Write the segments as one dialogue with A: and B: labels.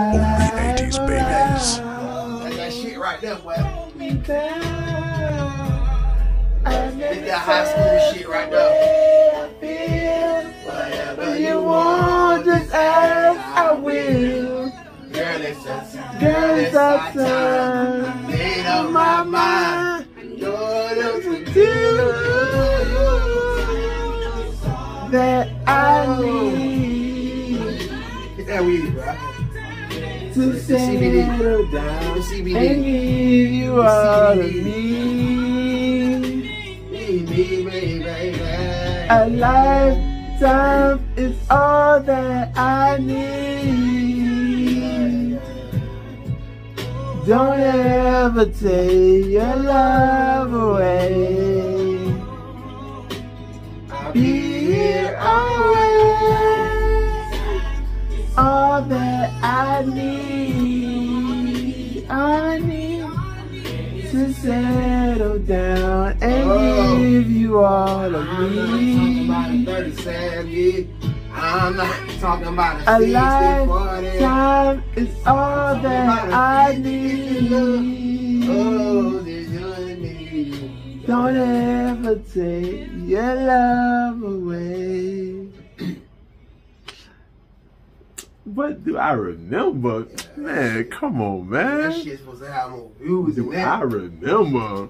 A: Only 80s babies.
B: That's that shit right there, boy. It's
C: It's
B: that high school shit right there.
C: Whatever you want, just ask, I will.
B: Girl, it's just,
C: Girl, it's our time.
B: Made up my mind. Lord, it's with
C: Do that I oh. need
B: Get that weed, bro.
C: To settle down
B: CBD.
C: and give you all of
B: CBD.
C: me.
B: Me, me, baby.
C: A lifetime is all that I need. Don't ever take your love away.
B: I'll
C: Be I need. I need to settle down and
B: Oh.
C: give you all of
B: I'm not talking about a
C: me.
B: 37. I'm not talking about a
C: A
B: 60, 40.
C: lifetime is all that I need.
B: Oh, you me.
C: Don't ever take your love away. What do I remember? Man, come on, man.
B: That
C: man.
B: shit's supposed to have more views
C: Do I remember?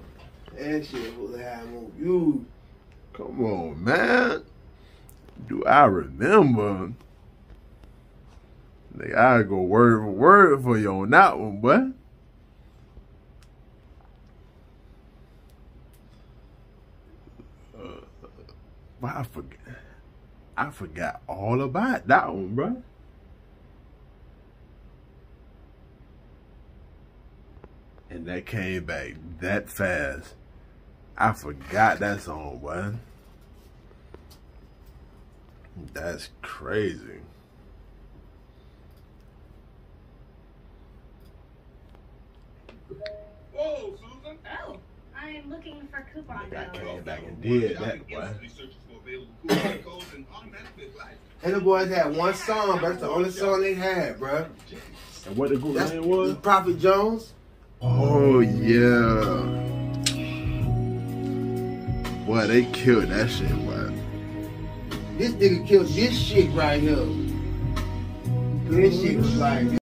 B: That shit supposed to have more views.
C: Come on, man. Do I remember? Nigga, I go word for word for you on that one, boy. Uh, but I forgot. I forgot all about that one, bro. And that came back that fast. I forgot that song, boy. That's crazy.
D: Whoa, Susan.
E: Oh, I'm looking for coupon
C: That
E: codes.
C: came back and did that, boy.
D: Instantly searches for available coupon codes and automatically applies.
B: And the boys had one song, but that's the only song they had, bro.
C: And what the group name was?
B: Prophet Jones.
C: Oh yeah. Boy, they killed that shit, boy.
B: This nigga killed this shit right here. This shit was like.